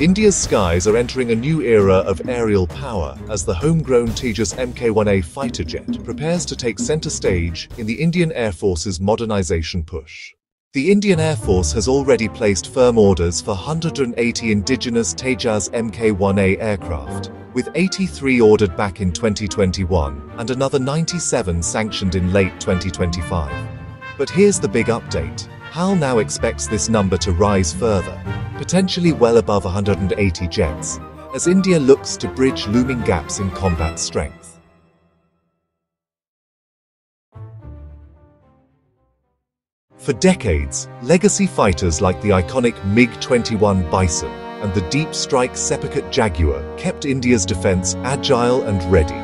India's skies are entering a new era of aerial power as the homegrown Tejas Mk-1A fighter jet prepares to take center stage in the Indian Air Force's modernization push. The Indian Air Force has already placed firm orders for 180 indigenous Tejas Mk-1A aircraft, with 83 ordered back in 2021 and another 97 sanctioned in late 2025. But here's the big update. HAL now expects this number to rise further, potentially well above 180 jets, as India looks to bridge looming gaps in combat strength. For decades, legacy fighters like the iconic MiG-21 Bison and the deep strike SEPECAT Jaguar kept India's defense agile and ready.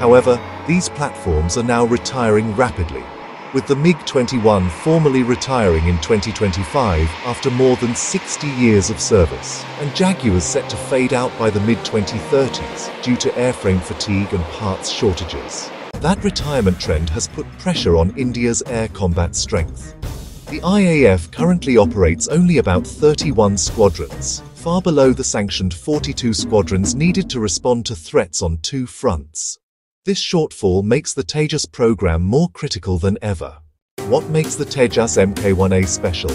However, these platforms are now retiring rapidly, with the MiG-21 formally retiring in 2025 after more than 60 years of service, and Jaguars set to fade out by the mid-2030s due to airframe fatigue and parts shortages. That retirement trend has put pressure on India's air combat strength. The IAF currently operates only about 31 squadrons, far below the sanctioned 42 squadrons needed to respond to threats on two fronts. This shortfall makes the Tejas program more critical than ever. What makes the Tejas Mk1A special?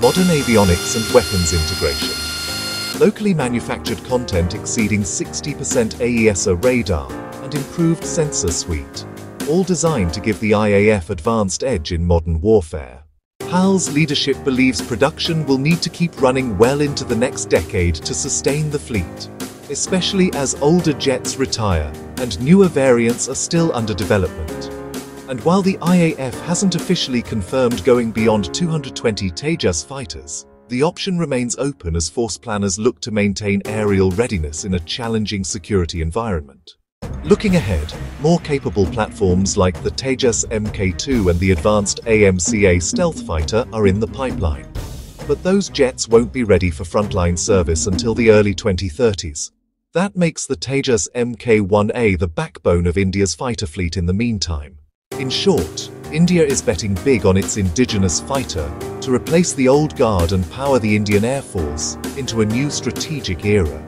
Modern avionics and weapons integration. Locally manufactured content exceeding 60% AESA radar and improved sensor suite, all designed to give the IAF advanced edge in modern warfare. HAL's leadership believes production will need to keep running well into the next decade to sustain the fleet, especially as older jets retire and newer variants are still under development. And while the IAF hasn't officially confirmed going beyond 220 Tejas fighters, the option remains open as force planners look to maintain aerial readiness in a challenging security environment. Looking ahead, more capable platforms like the Tejas Mk2 and the advanced AMCA stealth fighter are in the pipeline. But those jets won't be ready for frontline service until the early 2030s. That makes the Tejas Mk1A the backbone of India's fighter fleet in the meantime. In short, India is betting big on its indigenous fighter to replace the old guard and power the Indian Air Force into a new strategic era.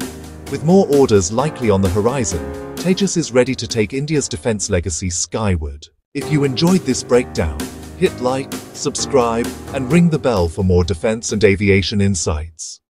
With more orders likely on the horizon, Tejas is ready to take India's defense legacy skyward. If you enjoyed this breakdown, hit like, subscribe, and ring the bell for more defense and aviation insights.